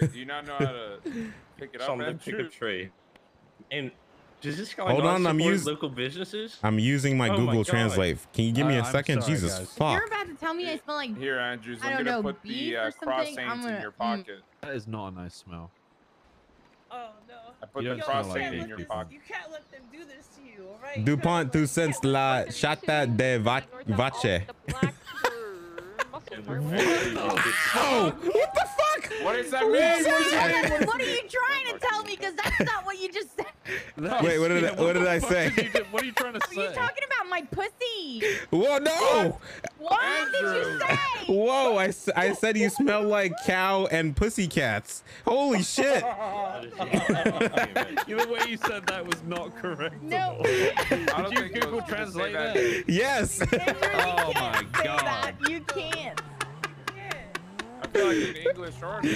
Do you not know how to pick it up, Something pick a Andrew? tree. And does this guy Hold not on, I'm support us- local businesses? I'm using my Oh Google God. Translate. Can you give me Uh, second? sorry, Jesus guys. fuck. You're about to tell me I smell like Here, Andrews. I I'm don't gonna know, put the beef uh, cross saints I'm in your mm. pocket. That is not a nice smell. Oh no. I put You the don't cross smell like saint in your pocket. You can't let them do this to you, alright? You DuPont gotta- tu sens la chata de vache. Oh, what the fuck? What does that mean? What does that? What are you trying to tell me? Because that's not what you just said. That Wait, what did I- yeah, what did I say? did do- what are you trying to Are you say? talking about my pussy? Whoa, no! What did you say? Whoa, I said you smell like cow and pussycats. Holy shit! the way you said that was not correct. No. Did you Google was to say Translate that. that? Yes! Andrew, like an English orange.